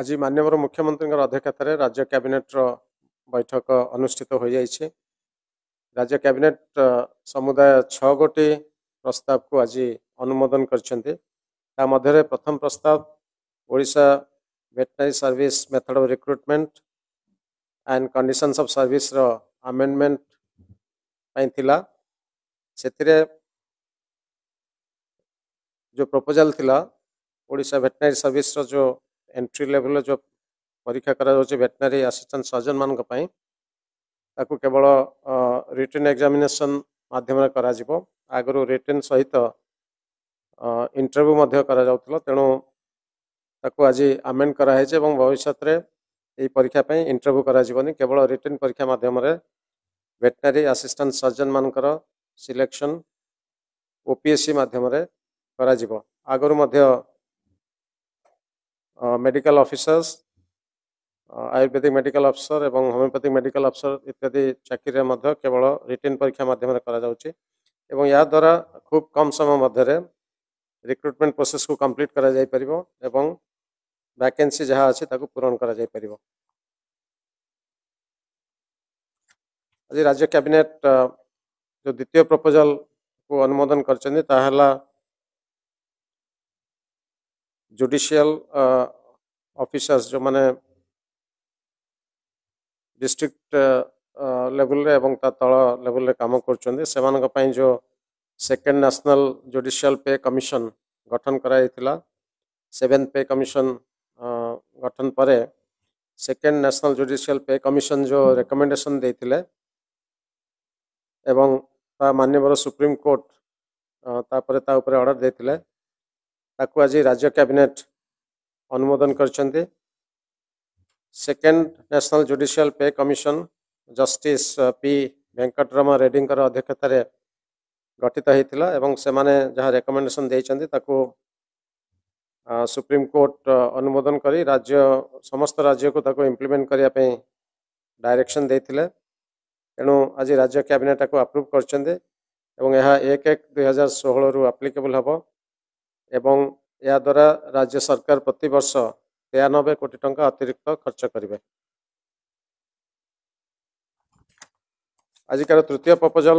ଆଜି ମାନ୍ୟବର ମୁଖ୍ୟମନ୍ତ୍ରୀଙ୍କର ଅଧ୍ୟକ୍ଷତାରେ ରାଜ୍ୟ କ୍ୟାବିନେଟ୍ର ବୈଠକ ଅନୁଷ୍ଠିତ ହୋଇଯାଇଛି ରାଜ୍ୟ କ୍ୟାବିନେଟ୍ ସମୁଦାୟ ଛଅ ଗୋଟି ପ୍ରସ୍ତାବକୁ ଆଜି ଅନୁମୋଦନ କରିଛନ୍ତି ତା ମଧ୍ୟରେ ପ୍ରଥମ ପ୍ରସ୍ତାବ Odisha veterinary service method of recruitment and conditions of ସର୍ଭିସର amendment ପାଇଁ ଥିଲା ସେଥିରେ ଯେଉଁ ପ୍ରପୋଜାଲ୍ ଥିଲା ଓଡ଼ିଶା ଭେଟନାରୀ ସର୍ଭିସର ଯେଉଁ एंट्री लेवल जो परीक्षा करेटनारी आसीस्टाट सर्जन मानी ताको केवल रिटर्न एग्जामिनेशन मध्यम आगर रिटर्न सहित इंटरव्यू करा तेणु ताको आज आमेन्ड कराई और भविष्य यही परीक्षापी इंटरव्यू करवल रिटर्न परीक्षा मध्यम भेटनारी आसीस्टाट सर्जन मान सिलेक्शन ओपीएससी मध्यम आगर मध्य medical officers ayurvedic medical officer এবং হোমিওপ্যাথিক মেডিকাল অফিসর ইত্যাদি চাকরিরে মধ্যে কেবল রিটেন পরীক্ষা মাধ্যমে করা যাচ্ছে এবং ইয়াদ্বারা খুব কম সময় মধ্যে রিক্রুটমেন্ট প্রোসেসকে কমপ্লিট করা যাইপার এবং ভ্যাকেন্সি যা আছে তাকে পূরণ করা যাইপার আজ রাজ্য ক্যাবিনেট যে দ্বিতীয় প্রপোজাল কু অনুমোদন করছেন তাহলে জুডিশিয়াল অফিসার্স মানে ଡିଷ୍ଟ୍ରିକ୍ଟ ଲେଭେଲରେ ଏବଂ ତା ତଳ ଲେଭେଲରେ କାମ କରୁଛନ୍ତି ସେମାନଙ୍କ ପାଇଁ ଯେଉଁ second national judicial pay commission ଗଠନ କରାଯାଇଥିଲା ସେଭେନ୍ ପେ କମିଶନ ଗଠନ ପରେ second national judicial pay commission ଯେଉଁ ରେକମେଣ୍ଡେସନ ଦେଇଥିଲେ ଏବଂ ତା ମାନ୍ୟବର ସୁପ୍ରିମକୋର୍ଟ ତାପରେ ତା ଉପରେ ଅର୍ଡ଼ର ଦେଇଥିଲେ ताकु आज राज्य कैबिनेट अनुमोदन कर second national judicial pay commission justice P Venkatarama Reddy अध्यक्षतार गठित होता है जहाँ रेकमेंडेसन देखू सुप्रीम कोर्ट अनुमोदन कर राज्य समस्त राज्य को इम्प्लीमेंट करने डायरेक्शन दे तेणु आज राज्य कैबिनेट आपको आप्रुव कर एक एक दुई हजार षोह आप्लिकेबुल हम এবং ইয়া দ্বারা রাজ্য সরকার প্রতি বছর 99 কোটি টাকা অতিরিক্ত খরচ করিবে আজি কার তৃতীয় প্রস্তাব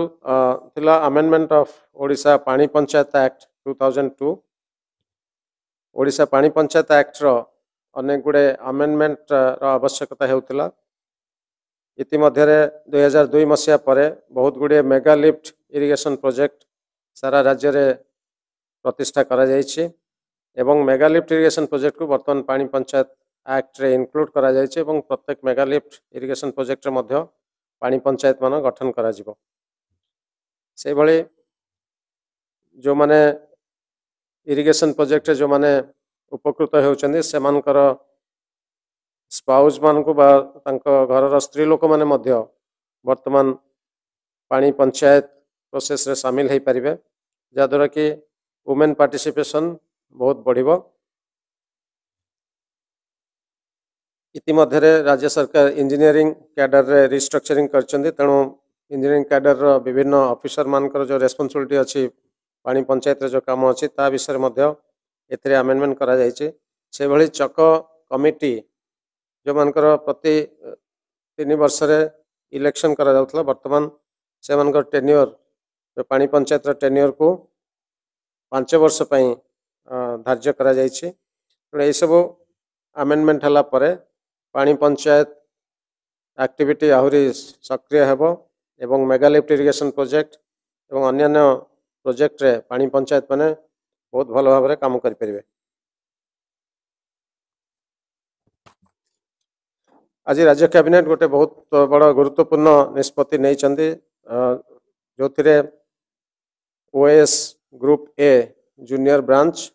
থিলা অ্যামেন্ডমেন্ট অফ ওড়িশা পানি পঞ্চায়ত অ্যাক্ট 2002 ওড়িশা পানি পঞ্চায়ত অ্যাক্টৰ अनेक गुडे অ্যামেন্ডমেন্টৰ आवश्यकता হেউতিলা ইতিমধ্যেৰে 2002 মছিয়া পরে বহুত গুడే মেগা লিফট ইরিগেশন প্ৰজেক্ট সারা ৰাজ্যৰে प्रतिष्ठा कर एवं मेगालिफ्ट इरिगेशन प्रोजेक्ट को वर्तमान पानी पंचायत आक्ट रे इनक्लूड कर प्रत्येक मेगालिफ्ट इरिगेशन प्रोजेक्ट पाणी पंचायत मान गठन कर जो मैंने इरिगेशन प्रोजेक्ट जो मैंने उपकृत होती स्पाउज मानक घर स्त्री लोक मैंने वर्तमान पानी पंचायत प्रोसेस सामिल हो पारे जहाद्वर कि वुमेन पार्टिसिपेशन बहुत बढ़ इतिमध्य राज्य सरकार इंजीनियरिंग कैडर रे रिस्ट्रक्चरिंग करेणु तनो इंजीनियरिंग कैडर रो विभिन्न ऑफिसर मानकर जो रेस्पनसबिलिटी अच्छी पानी पंचायत रे जो काम अछि ता विषय मध्य एथरे चक कमिटी जो मानकर प्रति तीन वर्ष इलेक्शन करा जाउतला वर्तमान से मानकर टेन्योर पानी पंचायत रो को ପାଞ୍ଚ ବର୍ଷ ପାଇଁ ଧାର୍ଯ୍ୟ କରାଯାଇଛି ତେଣୁ ଏହିସବୁ ଆମେଣ୍ଡମେଣ୍ଟ ହେଲା ପରେ ପାଣି ପଞ୍ଚାୟତ ଆକ୍ଟିଭିଟି ଆହୁରି ସକ୍ରିୟ ହେବ ଏବଂ ମେଗାଲିଫ୍ଟ ଇରିଗେସନ୍ ପ୍ରୋଜେକ୍ଟ ଏବଂ ଅନ୍ୟାନ୍ୟ ପ୍ରୋଜେକ୍ଟରେ ପାଣି ପଞ୍ଚାୟତମାନେ ବହୁତ ଭଲ ଭାବରେ କାମ କରିପାରିବେ ଆଜି ରାଜ୍ୟ କ୍ୟାବିନେଟ୍ ଗୋଟେ ବହୁତ ବଡ଼ ଗୁରୁତ୍ୱପୂର୍ଣ୍ଣ ନିଷ୍ପତ୍ତି ନେଇଛନ୍ତି ଯେଉଁଥିରେ OS group A junior branch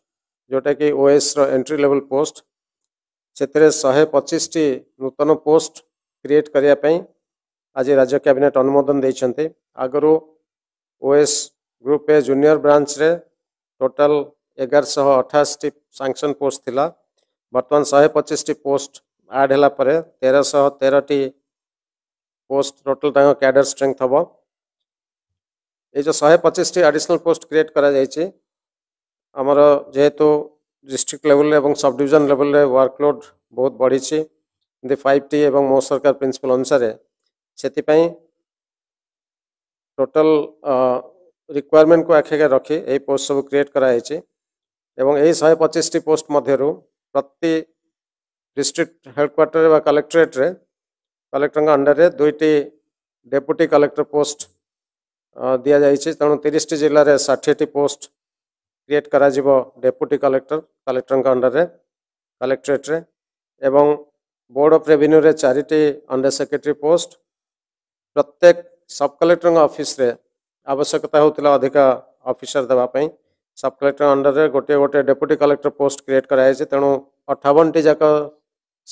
जोटा कि ओएस एंट्री लेवल पोस्ट से शहे पचिशटी नूतन पोस्ट क्रिएट करने आज राज्य कैबिनेट अनुमोदन दे आगु OS group A junior branch रे टोटल एगार शह अठाशी सांसन पोस्ट थी बर्तमान शहे पचिशटी पोस्ट आड हो तेरह शह तेरह पोस्ट टोटल कैडर स्ट्रेंथ हम यो शहे पचिश टी आडिशनाल पोस्ट क्रिएट करमर जेहेतु डिस्ट्रिक्ट लेवल और सब डिजन लेवल वर्कलोड बहुत बढ़ी दि फाइव टी ए मो सरकार प्रिंसिपल अनुसार से टोटल रिक्वयरमेंट को आखिर रखी ये पोस्ट सब क्रिएट कराइए पचिश टी पोस्ट मध्य प्रति डिस्ट्रिक्ट हेडक्वाटर व कलेक्ट्रेट्रे कलेक्टर अंडर में दुईट डेपुटी कलेक्टर पोस्ट दि जाइए तेणु तीस टी जिले में षाठी पोस्ट क्रिएट कर डेपुटी कलेक्टर कलेक्टर अंडर में कलेक्ट्रेट बोर्ड अफ रेवेन्यू रे चार अंडर सेक्रेटरी पोस्ट प्रत्येक सब कलेक्टर अफिश्रे आवश्यकता होता अधिका अफिसर देवाई सब कलेक्टर अंडर में गोटे गोटे डेपुटी कलेक्टर पोस्ट क्रिएट कर तेणु अठावन टी जाक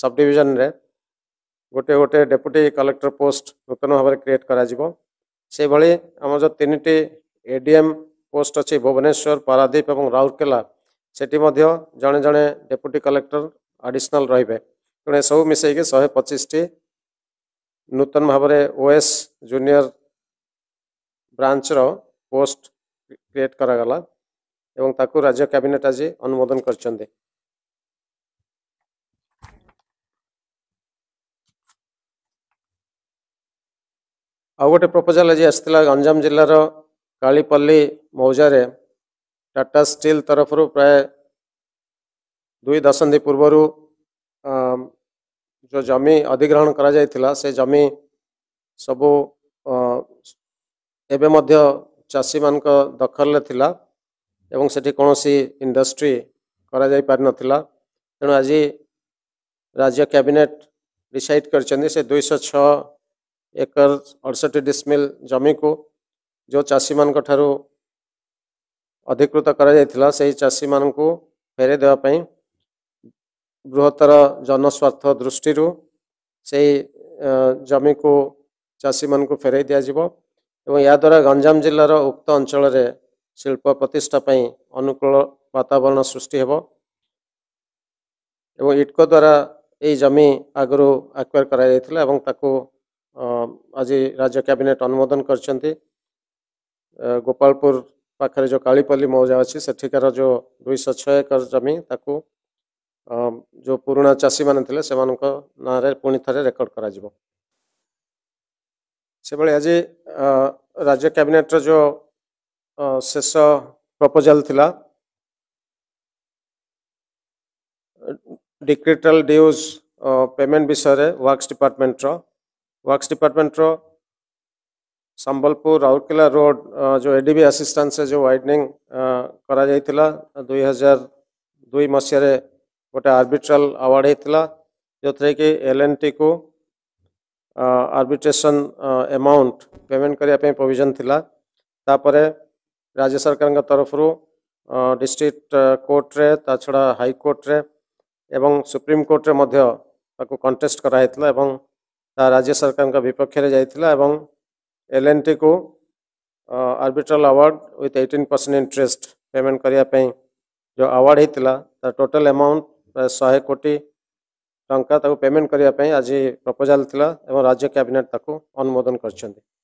सब डिजन रे गोटे गोटे डेपुटी कलेक्टर पोस्ट नूतन भाव क्रिएट करा कर ସେହିଭଳି ଆମର ଯେଉଁ ତିନିଟି ଏ ଡି ଏମ୍ ପୋଷ୍ଟ ଅଛି ଭୁବନେଶ୍ୱର ପାରାଦ୍ୱୀପ ଏବଂ ରାଉରକେଲା ସେଠି ମଧ୍ୟ ଜଣେ ଜଣେ ଡେପୁଟି କଲେକ୍ଟର ଆଡ଼ିସନାଲ୍ ରହିବେ ତେଣୁ ଏସବୁ ମିଶାଇକି ଶହେ ପଚିଶଟି ନୂତନ ଭାବରେ ଓଏସ୍ ଜୁନିୟର ବ୍ରାଞ୍ଚର ପୋଷ୍ଟ କ୍ରିଏଟ୍ କରାଗଲା ଏବଂ ତାକୁ ରାଜ୍ୟ କ୍ୟାବିନେଟ୍ ଆଜି ଅନୁମୋଦନ କରିଛନ୍ତି आउ गोटे प्रपोजाल आज आसाला गंजाम जिलार कालीपल्ली मौजार टाटा स्टील तरफ प्राय दुई दशंधि पूर्व जो जमी अधिग्रहण करा कर जमी सबू एवे मध्य चाषी मान दखल से कौन सी इंडस्ट्री करा जाई तेणु आज राज्य कैबिनेट डिसाइड कर दुईश एकर अड़सठ डिस्मिल जमी को जो चाषी मान अधिकृत करी मान फेर देवाई बृहत्तर जनस्वार्थ दृष्टि से जमी को चाषी मान फेर दिजाव यादारा गंजाम जिलार उक्त अंचल शिल्प प्रतिष्ठापी अनुकूल वातावरण सृष्टि एवं इटको द्वारा यमी जमी आगु आक्वेर कराई आज राज्य कैबिनेट अनुमोदन कर गोपालपुर पाखे जो कालीपल्ली मौजा अच्छे सेठिकार जो दुईश छ एकर जमी ताक जो पुराणा चाषी मान थे से पुणे रेकर्ड कर आज राज्य कैबिनेट रो शेष प्रपोजाल था डिक्रिटाल ड्यूज पेमेंट विषय वर्कस डिपार्टमेंट डिपार्टमेंटर वर्क्स डिपार्टमेंट रो संबलपुर राउरकेला रोड जो एडीबी आसीस्टां से जो वाइडनिंग करा हजार 2002 मसीह गोटे आर्बिट्रल अवार्ड होता जो कि एल एन टी को आर्बिट्रेसन एमाउंट पेमेंट करने प्रोविजन थिला तापर राज्य सरकार तरफ डिस्ट्रिक्ट कोर्ट रे छड़ा हाई कोर्ट रे एवं सुप्रीम कोर्ट रे मध्य ताको कंटेस्ट करा एवं राज्य सरकार का विपक्ष में जाता एल एन टी को arbitral award with eighteen percent interest payment करने जो अवार्ड होता तार टोटाल एमाउंट प्राय शहे कोटी टाइम पेमेंट करने आज प्रपोजाल राज्य कैबिनेट ଥିଲା अनुमोदन कर